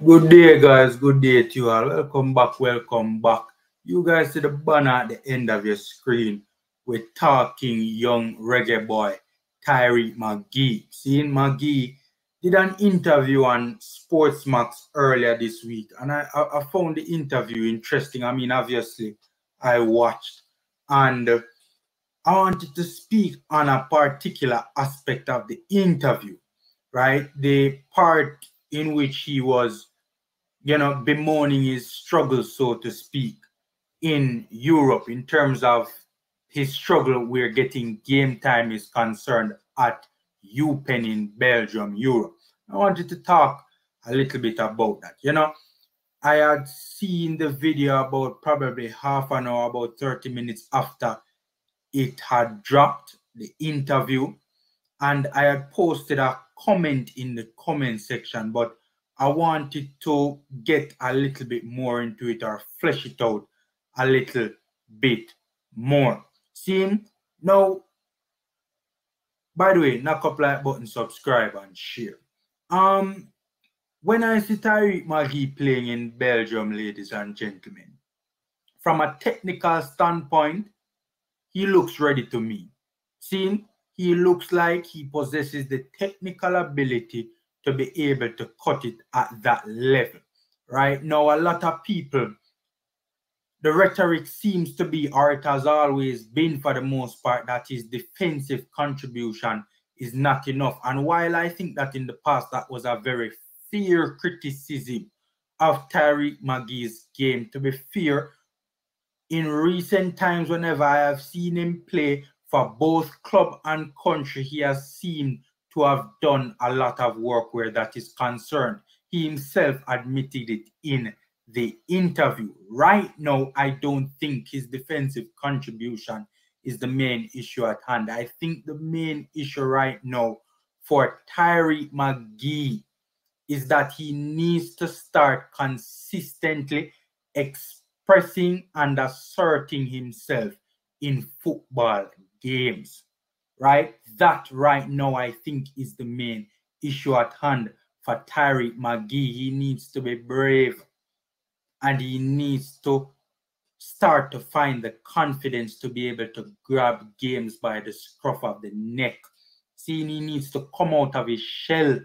Good day, guys. Good day to you all. Welcome back. Welcome back. You guys see the banner at the end of your screen. We're talking young reggae boy, Tyreek Magee. Seeing Magee did an interview on Sportsmax earlier this week, and I, I, I found the interview interesting. I mean, obviously, I watched, and I wanted to speak on a particular aspect of the interview, right? The part in which he was you know, bemoaning his struggles, so to speak, in Europe in terms of his struggle where getting game time is concerned at Eupen in Belgium, Europe. I wanted to talk a little bit about that. You know, I had seen the video about probably half an hour, about 30 minutes after it had dropped, the interview, and I had posted a comment in the comment section, but I wanted to get a little bit more into it or flesh it out a little bit more. Seeing now, by the way, knock up like button, subscribe and share. Um, when I see Tyreek Magee playing in Belgium, ladies and gentlemen, from a technical standpoint, he looks ready to me. Seeing he looks like he possesses the technical ability to be able to cut it at that level. Right now, a lot of people, the rhetoric seems to be, or it has always been for the most part, that his defensive contribution is not enough. And while I think that in the past that was a very fair criticism of Tyreek Magee's game, to be fair, in recent times, whenever I have seen him play for both club and country, he has seemed to have done a lot of work where that is concerned. He himself admitted it in the interview. Right now, I don't think his defensive contribution is the main issue at hand. I think the main issue right now for Tyreek Magee is that he needs to start consistently expressing and asserting himself in football games right? That right now, I think, is the main issue at hand for Tyreek Magee. He needs to be brave and he needs to start to find the confidence to be able to grab games by the scruff of the neck. Seeing he needs to come out of his shell.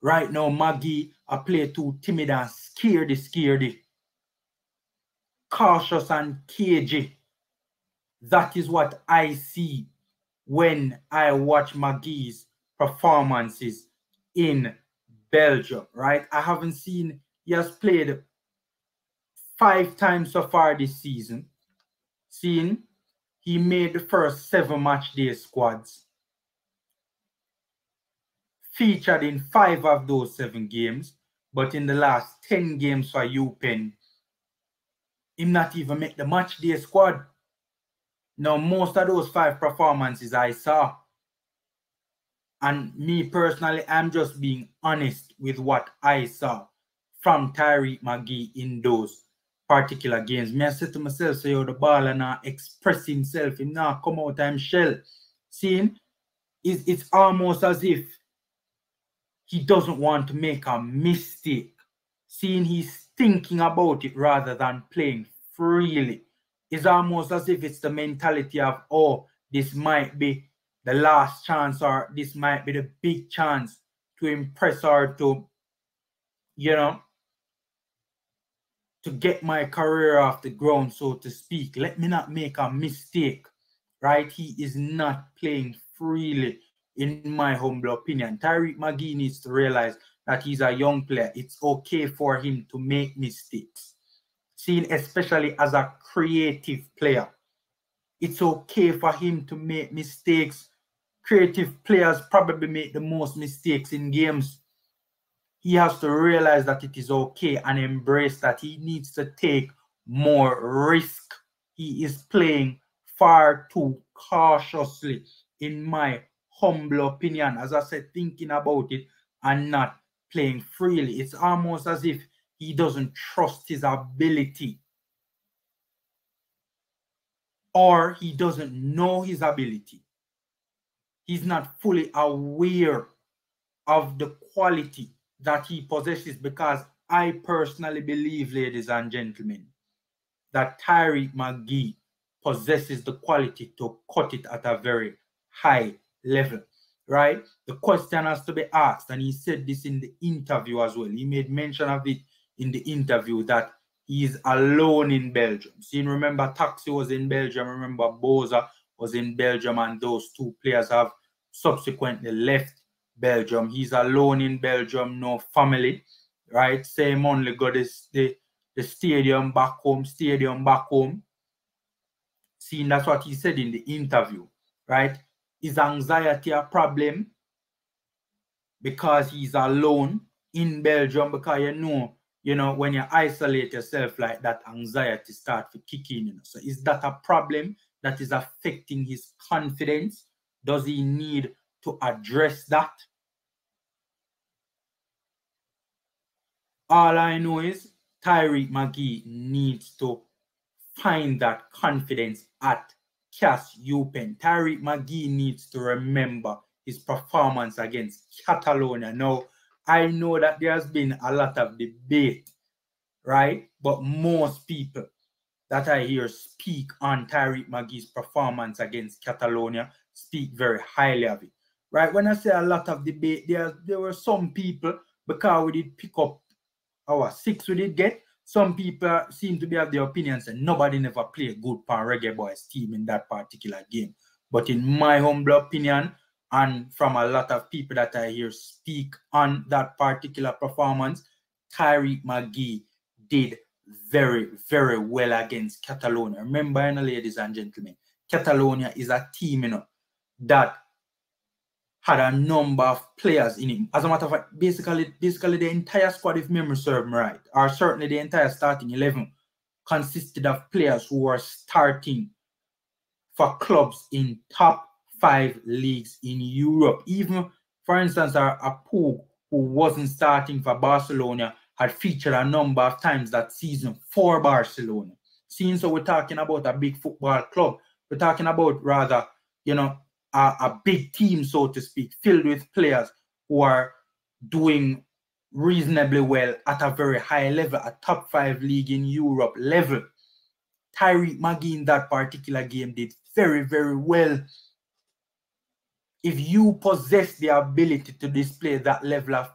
Right now, Magee, I play too timid and scaredy, scaredy. Cautious and cagey. That is what I see when I watch Magee's performances in Belgium, right? I haven't seen, he has played five times so far this season. Seeing he made the first seven match day squads. Featured in five of those seven games, but in the last 10 games for Eupen, him not even make the match day squad. Now, most of those five performances I saw, and me personally, I'm just being honest with what I saw from Tyreek Magee in those particular games. Me I said to myself, so yo, the baller now express himself, him now come out and shell. Seeing, it's, it's almost as if he doesn't want to make a mistake. Seeing he's thinking about it rather than playing freely it's almost as if it's the mentality of, oh, this might be the last chance or this might be the big chance to impress or to, you know, to get my career off the ground, so to speak. Let me not make a mistake, right? He is not playing freely, in my humble opinion. Tyreek Magee needs to realize that he's a young player. It's okay for him to make mistakes seen especially as a creative player. It's okay for him to make mistakes. Creative players probably make the most mistakes in games. He has to realize that it is okay and embrace that he needs to take more risk. He is playing far too cautiously, in my humble opinion. As I said, thinking about it and not playing freely. It's almost as if he doesn't trust his ability or he doesn't know his ability. He's not fully aware of the quality that he possesses because I personally believe, ladies and gentlemen, that Tyreek Magee possesses the quality to cut it at a very high level, right? The question has to be asked, and he said this in the interview as well. He made mention of it in the interview that he is alone in Belgium. See, remember, Taxi was in Belgium. Remember, Boza was in Belgium, and those two players have subsequently left Belgium. He's alone in Belgium, no family, right? Same only got this, the, the stadium back home, stadium back home. Seeing that's what he said in the interview, right? Is anxiety a problem? Because he's alone in Belgium, because you know, you know, when you isolate yourself like that, anxiety start to kick in. You know? So is that a problem that is affecting his confidence? Does he need to address that? All I know is Tyreek Magee needs to find that confidence at KAS Eupen. Tyreek Magee needs to remember his performance against Catalonia. Now, I know that there has been a lot of debate, right? But most people that I hear speak on Tyreek Magee's performance against Catalonia speak very highly of it, right? When I say a lot of debate, there, there were some people, because we did pick up our six we did get. Some people seem to be of the opinion that nobody never played a good pan Reggae Boyz team in that particular game. But in my humble opinion, and from a lot of people that I hear speak on that particular performance, Tyreek Magee did very, very well against Catalonia. Remember, you know, ladies and gentlemen, Catalonia is a team, you know, that had a number of players in him. As a matter of fact, basically, basically the entire squad, if memory serves me right, or certainly the entire starting 11, consisted of players who were starting for clubs in top five leagues in Europe. Even, for instance, a, a Puig who wasn't starting for Barcelona had featured a number of times that season for Barcelona. Seeing so we're talking about a big football club, we're talking about rather, you know, a, a big team, so to speak, filled with players who are doing reasonably well at a very high level, a top five league in Europe level. Tyreek Magee in that particular game did very, very well. If you possess the ability to display that level of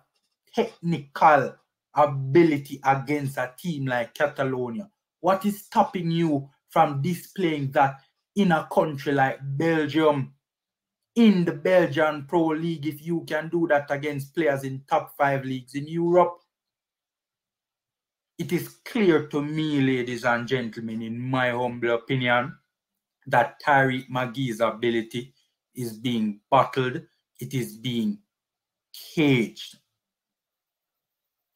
technical ability against a team like Catalonia, what is stopping you from displaying that in a country like Belgium, in the Belgian Pro League if you can do that against players in top five leagues in Europe. It is clear to me, ladies and gentlemen, in my humble opinion, that Tyreek Magee's ability is being bottled, it is being caged.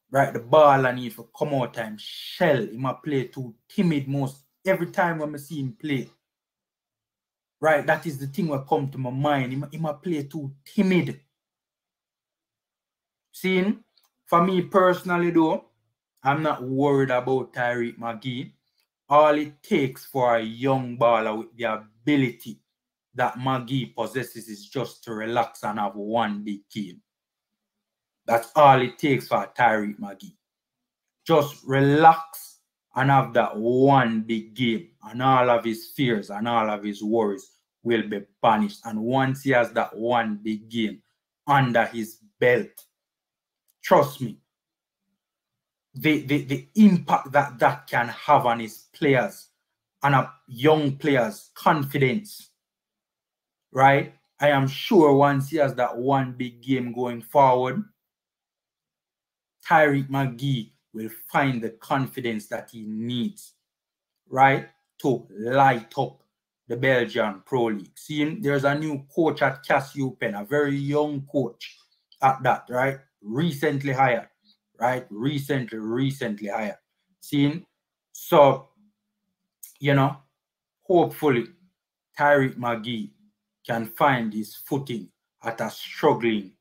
Right, the ball I need for come out time shell. He might play too timid most every time when I see him play. Right, that is the thing that come to my mind. He, he might play too timid. Seeing, for me personally though, I'm not worried about Tyreek Magee. All it takes for a young baller with the ability that Magee possesses is just to relax and have one big game. That's all it takes for Tyreek Magee. Just relax and have that one big game, and all of his fears and all of his worries will be banished. And once he has that one big game under his belt, trust me, the, the, the impact that that can have on his players and a young players' confidence, right? I am sure once he has that one big game going forward, Tyreek Magee will find the confidence that he needs, right, to light up the Belgian Pro League. Seeing there's a new coach at KAS Eupen, a very young coach at that, right? Recently hired, right? Recently, recently hired. Seeing, so, you know, hopefully Tyreek Magee can find his footing at a struggling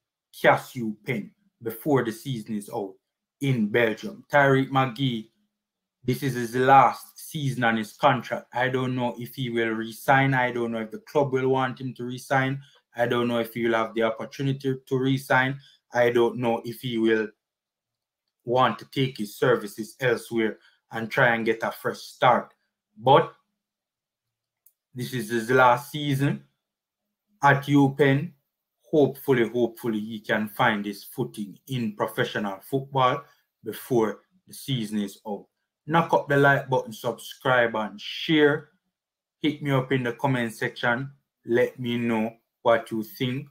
KAS Eupen before the season is out in Belgium. Tyreek Magee, this is his last season on his contract. I don't know if he will resign. I don't know if the club will want him to resign. I don't know if he will have the opportunity to resign. I don't know if he will want to take his services elsewhere and try and get a fresh start. But this is his last season at Eupen. Hopefully, hopefully he can find his footing in professional football before the season is out. Knock up the like button, subscribe and share. Hit me up in the comment section. Let me know what you think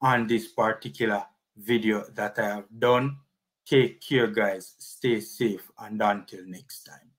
on this particular video that I have done. Take care, guys. Stay safe and until next time.